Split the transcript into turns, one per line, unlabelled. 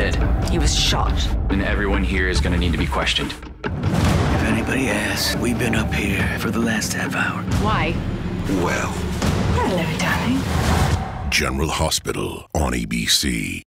dead.
He was shot.
And everyone here is gonna need to be questioned.
If anybody asks, we've been up here for the last half hour.
Why?
Well,
Hello, darling.
General Hospital on ABC.